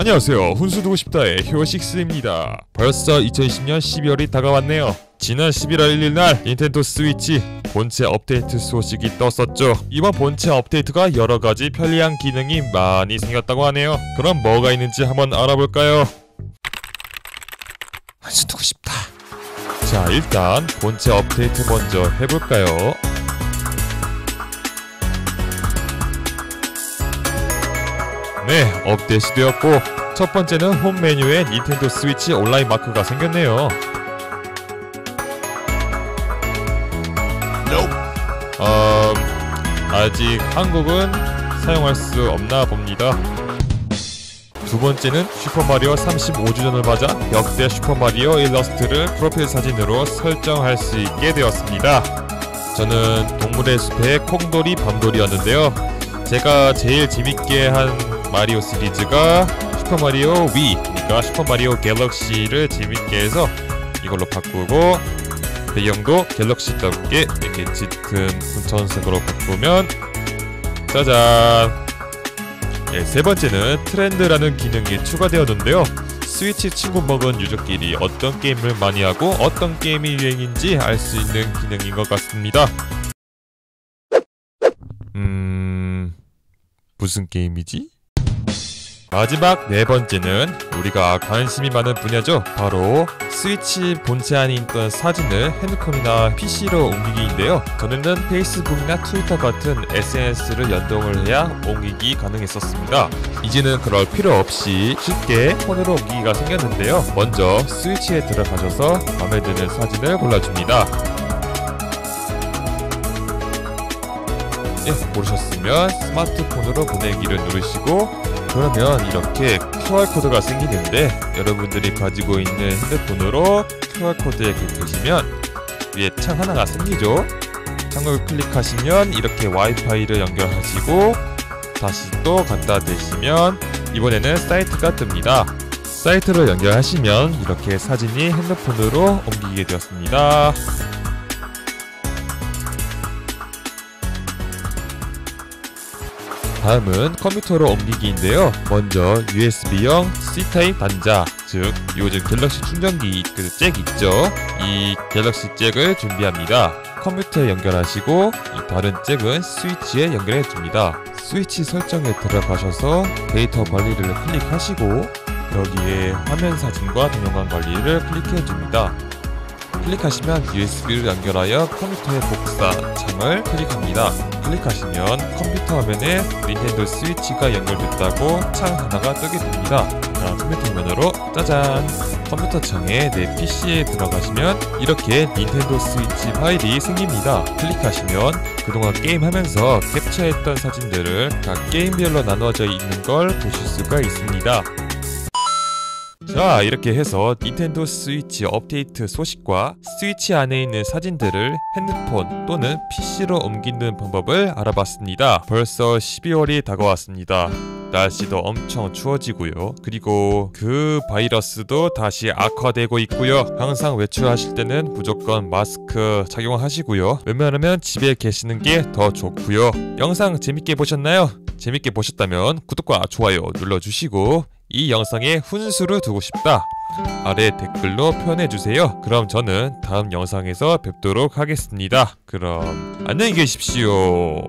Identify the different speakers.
Speaker 1: 안녕하세요. 훈수 두고 싶다의 효식스입니다. 벌써 2020년 12월이 다가왔네요. 지난 11월 1일 날 닌텐도 스위치 본체 업데이트 소식이 떴었죠. 이번 본체 업데이트가 여러 가지 편리한 기능이 많이 생겼다고 하네요. 그럼 뭐가 있는지 한번 알아볼까요? 훈수 두고 싶다. 자, 일단 본체 업데이트 먼저 해볼까요? 네, 업데이트 되었고 첫 번째는 홈 메뉴에 닌텐도 스위치 온라인 마크가 생겼네요. 어, 아직 한국은 사용할 수 없나 봅니다. 두 번째는 슈퍼마리오 35주년을 맞아 역대 슈퍼마리오 일러스트를 프로필 사진으로 설정할 수 있게 되었습니다. 저는 동물의 숲의 콩돌이 밤돌이였는데요. 제가 제일 재밌게 한 마리오 시리즈가 슈퍼마리오 위, 그러니까 슈퍼마리오 갤럭시를 재밌게 해서 이걸로 바꾸고 배경도 갤럭시답게 이렇게 짙은 분천색으로 바꾸면 짜잔! 예, 세 번째는 트렌드라는 기능이 추가되었는데요. 스위치 친구 먹은 유저끼리 어떤 게임을 많이 하고 어떤 게임이 유행인지 알 수 있는 기능인 것 같습니다. 음... 무슨 게임이지? 마지막 네 번째는 우리가 관심이 많은 분야죠. 바로 스위치 본체 안에 있던 사진을 핸드폰이나 PC로 옮기기인데요. 전에는 페이스북이나 트위터 같은 SNS를 연동을 해야 옮기기 가능했었습니다. 이제는 그럴 필요 없이 쉽게 폰으로 옮기기가 생겼는데요. 먼저 스위치에 들어가셔서 마음에 드는 사진을 골라줍니다. 예, 고르셨으면 스마트폰으로 보내기를 누르시고 그러면 이렇게 QR코드가 생기는데 여러분들이 가지고 있는 핸드폰으로 QR코드에 클릭하시면 위에 창 하나가 생기죠. 창을 클릭하시면 이렇게 와이파이를 연결하시고 다시 또 갖다 대시면 이번에는 사이트가 뜹니다. 사이트를 연결하시면 이렇게 사진이 핸드폰으로 옮기게 되었습니다 다음은 컴퓨터로 옮기기인데요. 먼저 USB형 C타입 단자, 즉 요즘 갤럭시 충전기 그 잭 있죠? 이 갤럭시 잭을 준비합니다. 컴퓨터에 연결하시고 이 다른 잭은 스위치에 연결해 줍니다. 스위치 설정에 들어가셔서 데이터 관리를 클릭하시고 여기에 화면 사진과 동영상 관리를 클릭해 줍니다. 클릭하시면 USB를 연결하여 컴퓨터의 복사 창을 클릭합니다. 클릭하시면 컴퓨터 화면에 닌텐도 스위치가 연결됐다고 창 하나가 뜨게 됩니다. 자, 컴퓨터 화면으로 짜잔! 컴퓨터 창에 내 PC에 들어가시면 이렇게 닌텐도 스위치 파일이 생깁니다. 클릭하시면 그동안 게임하면서 캡처했던 사진들을 각 게임별로 나누어져 있는 걸 보실 수가 있습니다. 자 이렇게 해서 닌텐도 스위치 업데이트 소식과 스위치 안에 있는 사진들을 핸드폰 또는 PC로 옮기는 방법을 알아봤습니다. 벌써 12월이 다가왔습니다. 날씨도 엄청 추워지고요. 그리고 그 바이러스도 다시 악화되고 있고요. 항상 외출하실 때는 무조건 마스크 착용하시고요. 웬만하면 집에 계시는 게 더 좋고요. 영상 재밌게 보셨나요? 재밌게 보셨다면 구독과 좋아요 눌러주시고 이 영상에 훈수를 두고 싶다. 아래 댓글로 표현해주세요. 그럼 저는 다음 영상에서 뵙도록 하겠습니다. 그럼 안녕히 계십시오.